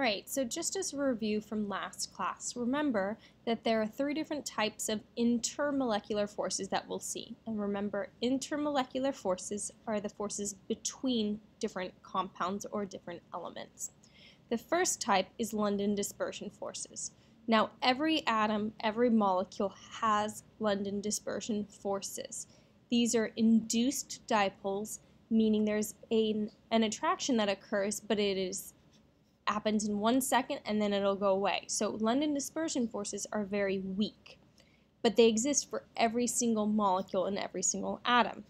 Alright, so just as a review from last class, remember that there are three different types of intermolecular forces that we'll see. And remember, intermolecular forces are the forces between different compounds or different elements. The first type is London dispersion forces. Now, every atom, every molecule has London dispersion forces. These are induced dipoles, meaning there's an, an attraction that occurs, but it is happens in one second and then it'll go away. So London dispersion forces are very weak, but they exist for every single molecule in every single atom.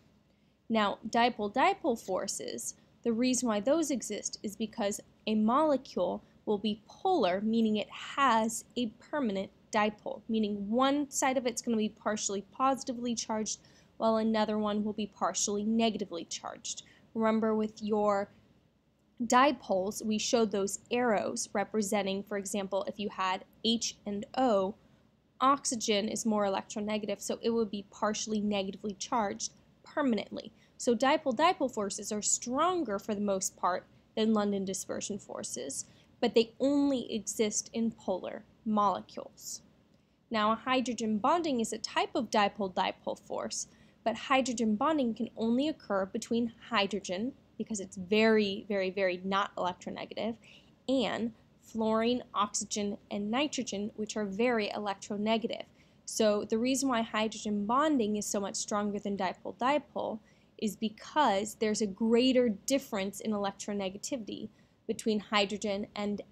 Now, dipole-dipole forces, the reason why those exist is because a molecule will be polar, meaning it has a permanent dipole, meaning one side of it's going to be partially positively charged while another one will be partially negatively charged. Remember with your dipoles, we showed those arrows representing, for example, if you had H and O, oxygen is more electronegative, so it would be partially negatively charged permanently. So dipole-dipole forces are stronger for the most part than London dispersion forces, but they only exist in polar molecules. Now, a hydrogen bonding is a type of dipole-dipole force, but hydrogen bonding can only occur between hydrogen because it's very, very, very not electronegative, and fluorine, oxygen, and nitrogen, which are very electronegative. So the reason why hydrogen bonding is so much stronger than dipole-dipole is because there's a greater difference in electronegativity between hydrogen and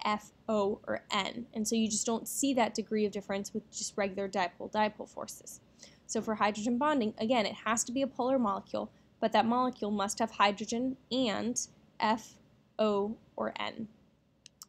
FO or N. And so you just don't see that degree of difference with just regular dipole-dipole forces. So for hydrogen bonding, again, it has to be a polar molecule, but that molecule must have hydrogen and F, O, or N.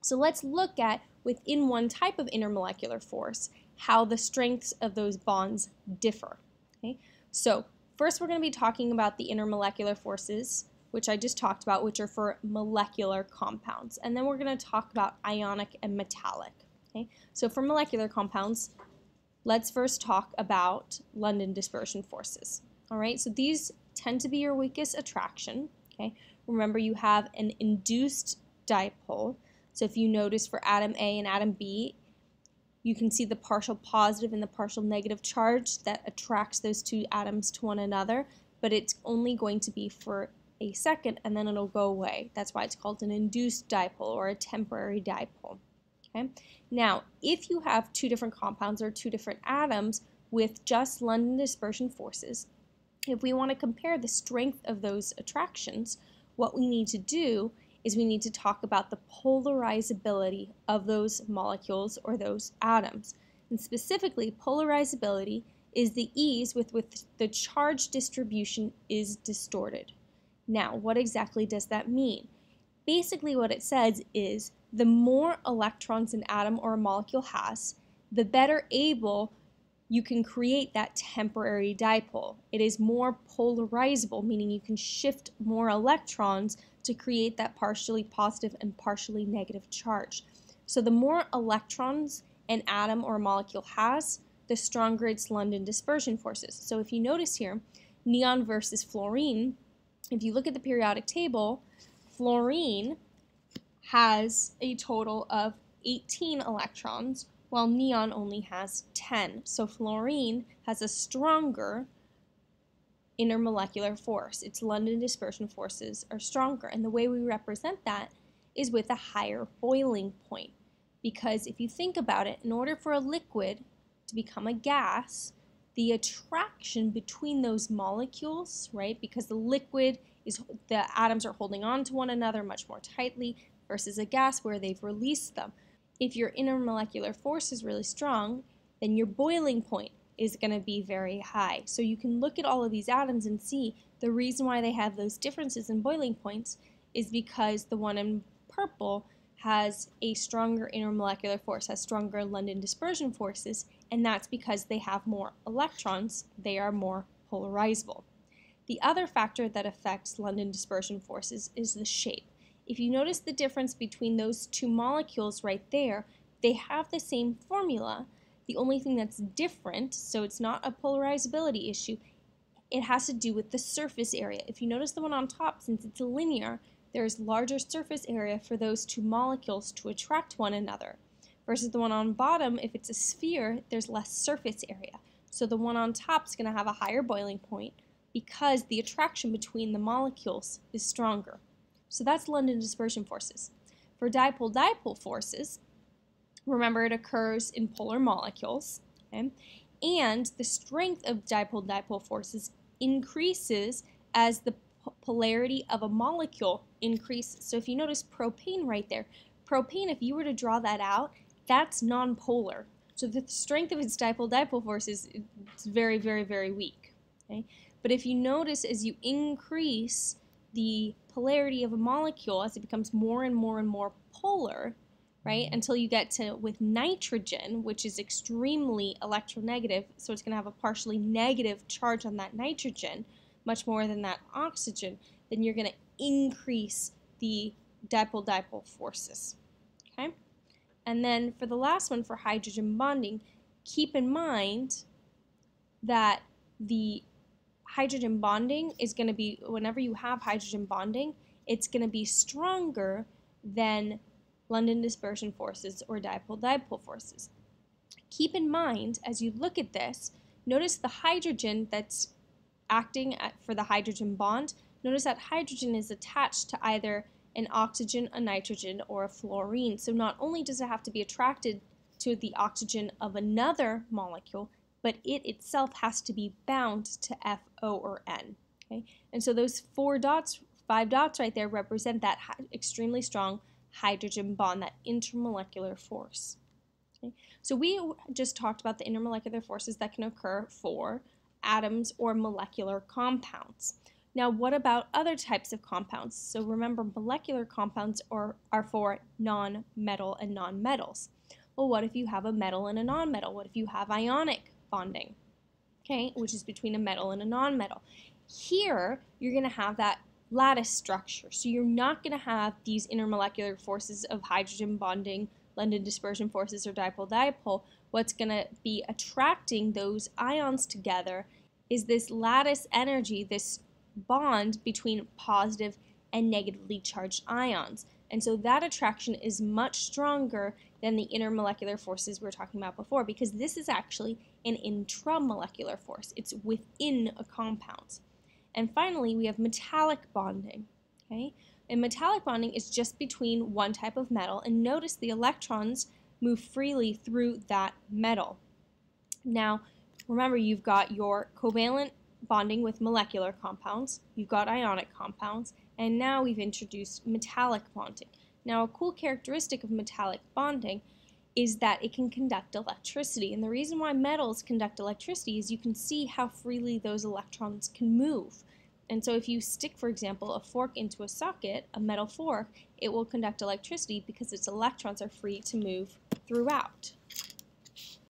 So let's look at, within one type of intermolecular force, how the strengths of those bonds differ. Okay? So first we're going to be talking about the intermolecular forces, which I just talked about, which are for molecular compounds. And then we're going to talk about ionic and metallic. Okay? So for molecular compounds, let's first talk about London dispersion forces. All right, so these tend to be your weakest attraction. Okay, remember you have an induced dipole. So if you notice for atom A and atom B, you can see the partial positive and the partial negative charge that attracts those two atoms to one another, but it's only going to be for a second and then it'll go away. That's why it's called an induced dipole or a temporary dipole. Okay? Now, if you have two different compounds or two different atoms with just London dispersion forces, if we want to compare the strength of those attractions, what we need to do is we need to talk about the polarizability of those molecules or those atoms. And specifically, polarizability is the ease with which the charge distribution is distorted. Now, what exactly does that mean? Basically, what it says is the more electrons an atom or a molecule has, the better able you can create that temporary dipole. It is more polarizable, meaning you can shift more electrons to create that partially positive and partially negative charge. So the more electrons an atom or a molecule has, the stronger its London dispersion forces. So if you notice here, neon versus fluorine, if you look at the periodic table, fluorine has a total of 18 electrons, while neon only has 10. So fluorine has a stronger intermolecular force. Its London dispersion forces are stronger. And the way we represent that is with a higher boiling point. Because if you think about it, in order for a liquid to become a gas, the attraction between those molecules, right, because the liquid is, the atoms are holding on to one another much more tightly versus a gas where they've released them if your intermolecular force is really strong, then your boiling point is going to be very high. So you can look at all of these atoms and see the reason why they have those differences in boiling points is because the one in purple has a stronger intermolecular force, has stronger London dispersion forces, and that's because they have more electrons, they are more polarizable. The other factor that affects London dispersion forces is the shape. If you notice the difference between those two molecules right there, they have the same formula. The only thing that's different, so it's not a polarizability issue, it has to do with the surface area. If you notice the one on top, since it's linear, there is larger surface area for those two molecules to attract one another. Versus the one on bottom, if it's a sphere, there's less surface area. So the one on top is going to have a higher boiling point because the attraction between the molecules is stronger. So that's London dispersion forces. For dipole-dipole forces, remember it occurs in polar molecules, okay? and the strength of dipole-dipole forces increases as the polarity of a molecule increases. So if you notice propane right there, propane, if you were to draw that out, that's nonpolar. So the strength of its dipole-dipole force is very, very, very weak. Okay? But if you notice as you increase the polarity of a molecule as it becomes more and more and more polar, right, mm-hmm. until you get to with nitrogen, which is extremely electronegative, so it's going to have a partially negative charge on that nitrogen, much more than that oxygen, then you're going to increase the dipole-dipole forces. Okay? And then for the last one, for hydrogen bonding, keep in mind that the hydrogen bonding is going to be, whenever you have hydrogen bonding, it's going to be stronger than London dispersion forces or dipole-dipole forces. Keep in mind, as you look at this, notice the hydrogen that's acting at, for the hydrogen bond, notice that hydrogen is attached to either an oxygen, a nitrogen, or a fluorine. So not only does it have to be attracted to the oxygen of another molecule, but it itself has to be bound to F, O, or N. Okay? And so those four dots, five dots right there represent that extremely strong hydrogen bond, that intermolecular force. Okay? So we just talked about the intermolecular forces that can occur for atoms or molecular compounds. Now, what about other types of compounds? So remember, molecular compounds are, are for non-metal and non-metals. Well, what if you have a metal and a non-metal? What if you have ionic bonding, okay, which is between a metal and a non-metal? Here, you're going to have that lattice structure. So you're not going to have these intermolecular forces of hydrogen bonding, London dispersion forces, or dipole-dipole. What's going to be attracting those ions together is this lattice energy, this bond between positive and negatively charged ions. And so that attraction is much stronger than the intermolecular forces we were talking about before because this is actually an intramolecular force. It's within a compound. And finally, we have metallic bonding. Okay? And metallic bonding is just between one type of metal, and notice the electrons move freely through that metal. Now, remember, you've got your covalent bonding with molecular compounds, you've got ionic compounds, and now we've introduced metallic bonding. Now, a cool characteristic of metallic bonding is that it can conduct electricity. And the reason why metals conduct electricity is you can see how freely those electrons can move. And so if you stick, for example, a fork into a socket, a metal fork, it will conduct electricity because its electrons are free to move throughout.